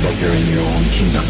That you're in your own kingdom.